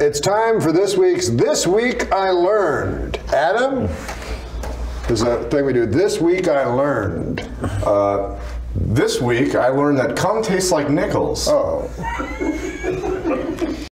It's time for this week's This Week I Learned. Adam, is a thing we do. This week I learned. Uh, this week, I learned that cum tastes like nickels. Oh.